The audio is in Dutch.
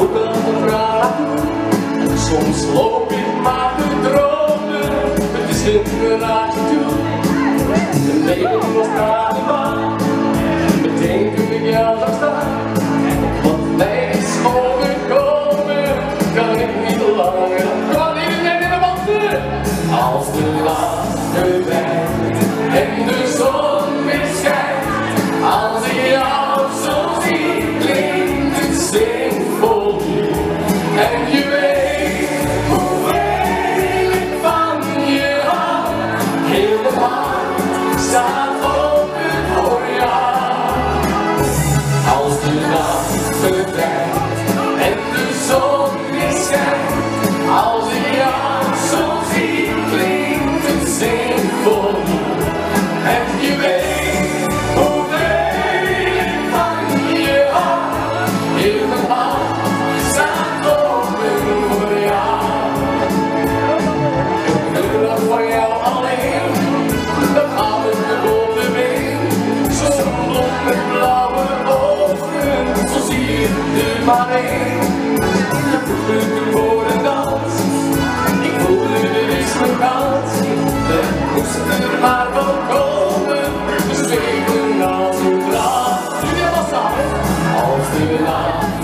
ook al de tranen. Soms loop ik maar te dromen, het is in naar je toe. Het leven was de baan, meteen toen ik jou zag staan. Wat mij is overkomen, kan ik niet langer, kan ik niet de wachten. Als de laatste wijnt en de zon maar één. Vroeg voor een dans, ik voelde er is mijn kans. Het moest er maar van komen, we zweven als een draad. Nu was af, als de nacht